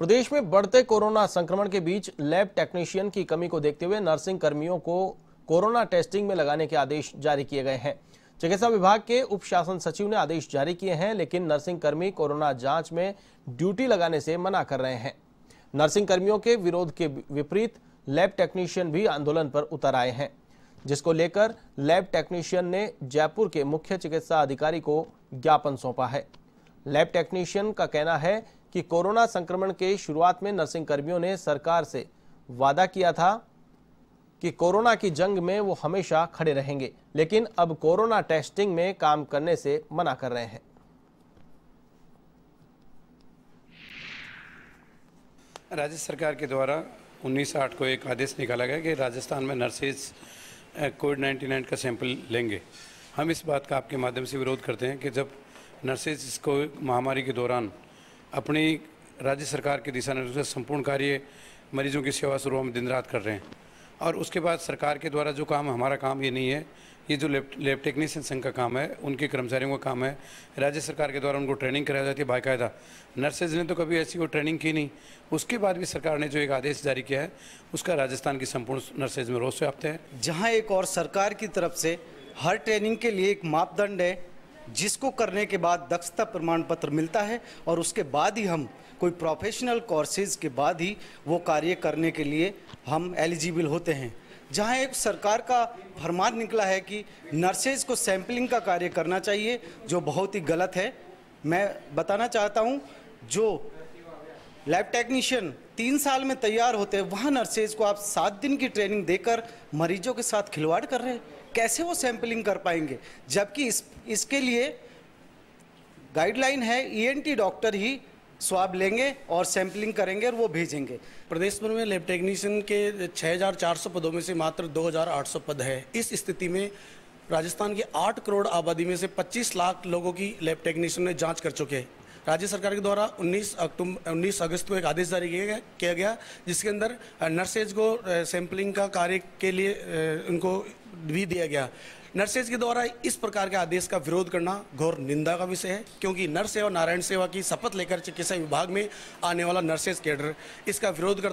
प्रदेश में बढ़ते कोरोना संक्रमण के बीच लैब टेक्नीशियन की कमी को देखते हुए नर्सिंग कर्मियों को कोरोना टेस्टिंग में लगाने के आदेश जारी किए गए हैं। चिकित्सा विभाग के उप शासन सचिव ने आदेश जारी किए हैं, लेकिन नर्सिंग कर्मी कोरोना जाँच में ड्यूटी लगाने से मना कर रहे हैं। नर्सिंग कर्मियों के विरोध के विपरीत लैब टेक्नीशियन भी आंदोलन पर उतर आए हैं, जिसको लेकर लैब टेक्नीशियन ने जयपुर के मुख्य चिकित्सा अधिकारी को ज्ञापन सौंपा है। लैब टेक्नीशियन का कहना है कि कोरोना संक्रमण के शुरुआत में नर्सिंग कर्मियों ने सरकार से वादा किया था कि कोरोना की जंग में वो हमेशा खड़े रहेंगे, लेकिन अब कोरोना टेस्टिंग में काम करने से मना कर रहे हैं। राज्य सरकार के द्वारा 19 आठ को एक आदेश निकाला गया कि राजस्थान में नर्सेज कोविड 99 का सैंपल लेंगे। हम इस बात का आपके माध्यम से विरोध करते हैं कि जब नर्सेज इसको महामारी के दौरान अपनी राज्य सरकार के दिशा निर्देश संपूर्ण कार्य मरीजों की सेवा शुरू हम दिन रात कर रहे हैं। और उसके बाद सरकार के द्वारा जो काम, हमारा काम ये नहीं है, ये जो लैब लैब टेक्नीशियन संघ का काम है, उनके कर्मचारियों का काम है, राज्य सरकार के द्वारा उनको ट्रेनिंग कराई जाती है बाकायदा। नर्सेज ने तो कभी ऐसी वो ट्रेनिंग की नहीं। उसके बाद भी सरकार ने जो एक आदेश जारी किया है, उसका राजस्थान की संपूर्ण नर्सेज में रोष व्याप्त है। जहाँ एक और सरकार की तरफ़ से हर ट्रेनिंग के लिए एक मापदंड है जिसको करने के बाद दक्षता प्रमाण पत्र मिलता है और उसके बाद ही हम कोई प्रोफेशनल कोर्सेज के बाद ही वो कार्य करने के लिए हम एलिजिबल होते हैं। जहाँ एक सरकार का फरमान निकला है कि नर्सेज को सैंपलिंग का कार्य करना चाहिए, जो बहुत ही गलत है। मैं बताना चाहता हूँ, जो लैब टेक्नीशियन तीन साल में तैयार होते हैं, वहाँ नर्सेज को आप सात दिन की ट्रेनिंग देकर मरीजों के साथ खिलवाड़ कर रहे हैं। कैसे वो सैंपलिंग कर पाएँगे? जबकि इस इसके लिए गाइडलाइन है ईएनटी e डॉक्टर ही स्वाब लेंगे और सैंपलिंग करेंगे और वो भेजेंगे। प्रदेश भर में लैब टेक्नीशियन के 6,400 पदों में से मात्र 2,800 पद है। इस स्थिति में राजस्थान की 8 करोड़ आबादी में से 25 लाख लोगों की लैब टेक्नीशियन ने जाँच कर चुके हैं। राज्य सरकार के द्वारा 19 अक्टूबर 19 अगस्त को एक आदेश जारी किया गया जिसके अंदर नर्सेज को सैंपलिंग का कार्य के लिए उनको भी दिया गया। नर्सेज के द्वारा इस प्रकार के आदेश का विरोध करना घोर निंदा का विषय है, क्योंकि नर्स सेवा नारायण सेवा की शपथ लेकर चिकित्सा विभाग में आने वाला नर्सेज कैडर इसका विरोध करता